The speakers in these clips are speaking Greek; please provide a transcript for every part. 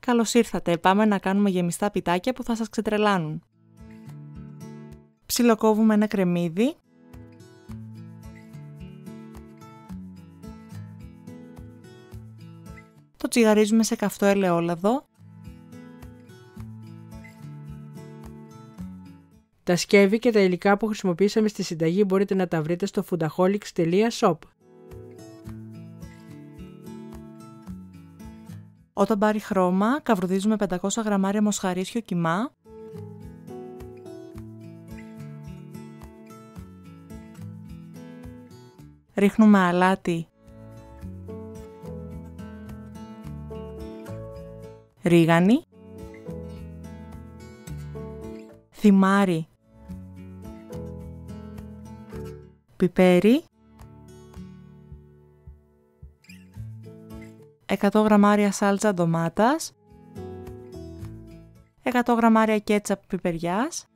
Καλώς ήρθατε, πάμε να κάνουμε γεμιστά πιτάκια που θα σας ξετρελάνουν. Ψιλοκόβουμε ένα κρεμμύδι. Το τσιγαρίζουμε σε καυτό ελαιόλαδο. Τα σκεύη και τα υλικά που χρησιμοποίησαμε στη συνταγή μπορείτε να τα βρείτε στο foodaholics.shop. Όταν πάρει χρώμα, καβρουδίζουμε 500 γραμμάρια μοσχαρίσιο κιμά. Ρίχνουμε αλάτι. Ρίγανη. Θυμάρι. Πιπέρι. 100 γραμμάρια σάλτσα ντομάτας, 100 γραμμάρια κέτσαπ πιπεριάς,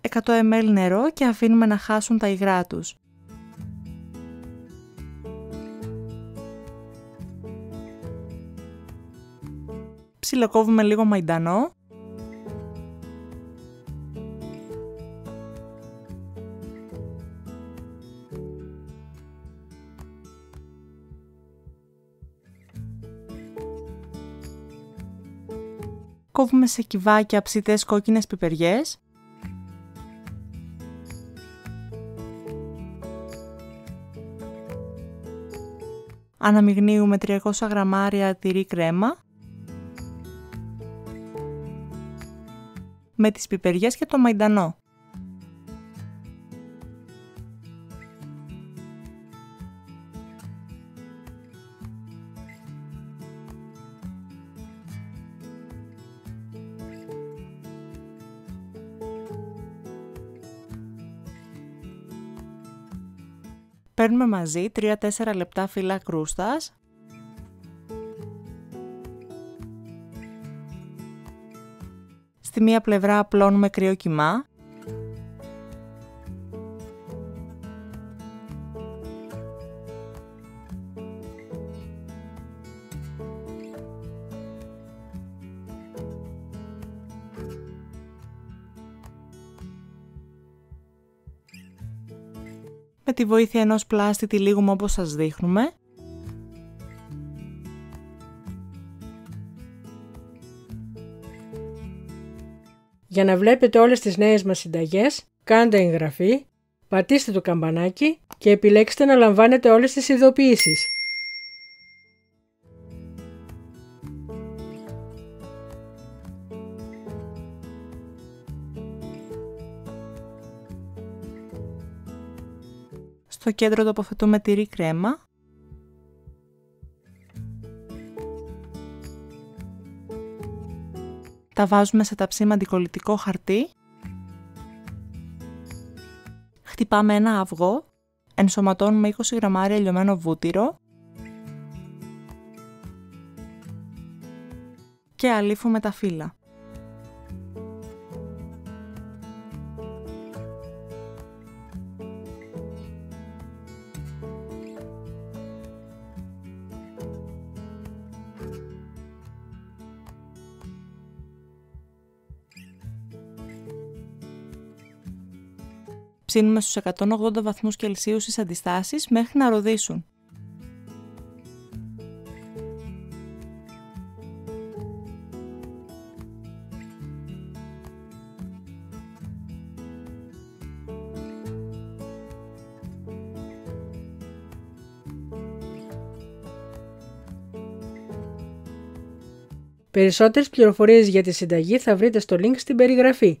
100 ml νερό και αφήνουμε να χάσουν τα υγρά τους. Ψιλοκόβουμε λίγο μαϊντανό κόβουμε σε κυβάκια ψητές κόκκινες πιπεριές. Αναμειγνύουμε 300 γραμμάρια τυρί κρέμα. Με τις πιπεριές και το μαϊντανό. Παίρνουμε μαζί 3-4 λεπτά φύλλα κρούστας. Στη μία πλευρά απλώνουμε κρύο κιμά. Με τη βοήθεια ενός πλάστη τυλίγουμε όπως σας δείχνουμε. Για να βλέπετε όλες τις νέες μας συνταγές, κάντε εγγραφή, πατήστε το καμπανάκι και επιλέξτε να λαμβάνετε όλες τις ειδοποιήσεις. Στο κέντρο τοποθετούμε τυρί κρέμα. Τα βάζουμε σε ταψίμα αντικολλητικό χαρτί. Χτυπάμε ένα αυγό. Ενσωματώνουμε 20 γραμμάρια λιωμένο βούτυρο. Και αλήφουμε τα φύλλα. Ψήνουμε στους 180 βαθμούς Κελσίους στις αντιστάσεις μέχρι να ροδίσουν. Περισσότερες πληροφορίες για τη συνταγή θα βρείτε στο link στην περιγραφή.